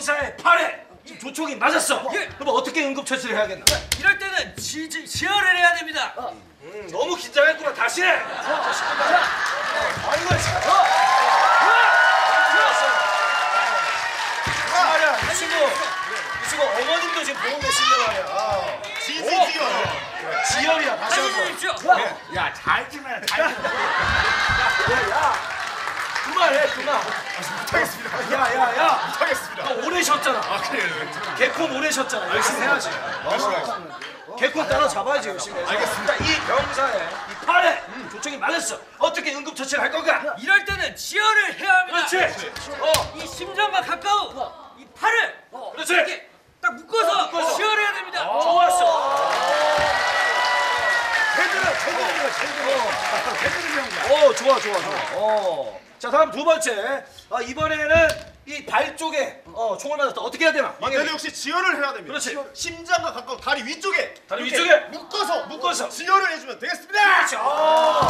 병사의 팔에 지금 조총이 맞았어. 예. 그럼 어떻게 응급처치를 해야겠나? 이럴 때는 지, 지, 지혈을 해야 됩니다. 음, 너무 긴장했구나. 다시 해. 자, 시끄러. 아이고, 참. 어. 친구, 이 친구 어머님도 지금 보고 계신데 말이야. 아. 진실지기 말이야. 어? 지혈이야. 다시 한 번. 주십시오. 야, 잘좀 해, 잘좀 해. 야, 야. 그만해, 그만. 못하겠습니다. 야, 야, 야. 못하겠습니다. 너 오래 쉬었잖아. 아, 그래요. 개콘 오래 쉬었잖아. 열심히 해야지. 열심히 하겠습니다. 개콘 따라 잡아야지 열심히 해서. 알겠습니다. 자, 이 병사의 이 팔에 조청이 맞았어. 어떻게 응급처치를 할 건가? 이럴 때는 지혈을 해야 합니다. 그렇지. 어, 이 심장과 가까운 이 팔을 그렇지. 이렇게 딱 묶어서, 묶어서. 지혈해야 됩니다. 좋았어. 제대로, 제대로, 제대로. 제대로 병자. 어, 좋아, 좋아, 좋아. 어. 자, 다음 두 번째. 아, 이번에는 이 발 쪽에 어, 총을 맞았다. 어떻게 해야 되나? 이때는 역시 지혈을 해야 됩니다. 그렇지. 심장과 가까운 다리 위쪽에. 다리 이렇게 위쪽에? 묶어서, 묶어서. 지혈을 해주면 되겠습니다. 그렇지. 아.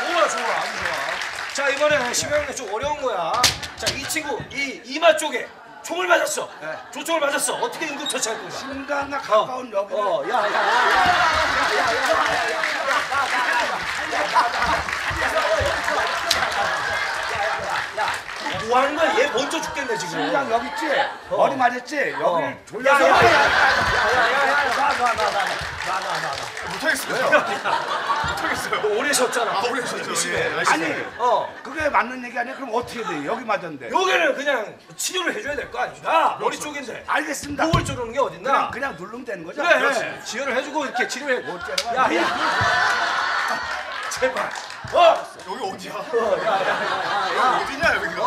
좋아, 좋아. 아주 좋아. 자, 이번에 심형래 좀 어려운 거야. 자, 이 친구 이 이마 쪽에 총을 맞았어. 조총을 맞았어. 어떻게 응급 처치할 건가? 심장과 가까운 여기 어, 야, 야, 야, 야, 야, 야, 야, 야, 야, 야, 뭐 하는 거야? 얘 먼저 죽겠네 지금. 심장 여기 있지? 머리 맞았지? 여기를 어. 돌려서 야, 야, 야, 야, 야, 야, 야, 나, 나, 나, 나, 나, 나, 나, 나. 못하겠습니다. 못하겠어요. 너 오래 쉬었잖아. 아, 오래 쉬었죠. 예, 아니. 어, 그게 맞는 얘기 아니야? 그럼 어떻게 돼? 여기 맞았는데 여기는 그냥 치료를 해줘야 될 거 아닌가? 머리 쪽인데. 알겠습니다 목을 조르는 게 어딨나? 그냥 누르면 되는 거죠? 그래, 지혈을 해주고 이렇게 치료해. 어째라 야, 야. 제발. 어, 여기 어디야? 어, 야, 야, 야, 야, 야. 어디냐, 여기가?